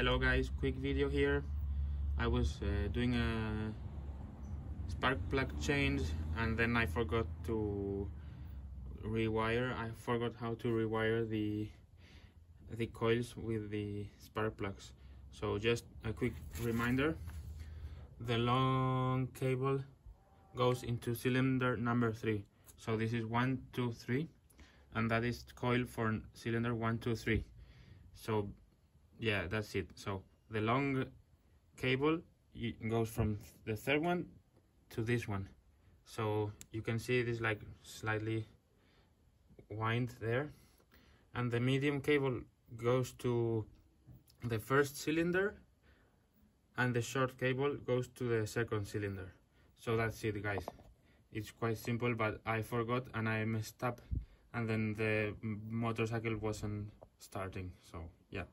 hello guys. Quick video here. I was uh, doing a spark plug change and then I forgot to rewire. I forgot how to rewire the the coils with the spark plugs. So just a quick reminder. The long cable goes into cylinder number three. So this is one two three and that is coil for cylinder one two three. So yeah that's it. So the long cable goes from the third one to this one. So you can see it is like slightly wind there. And the medium cable goes to the first cylinder and the short cable goes to the second cylinder. So that's it guys. It's quite simple but I forgot and I messed up and then the motorcycle wasn't starting. So yeah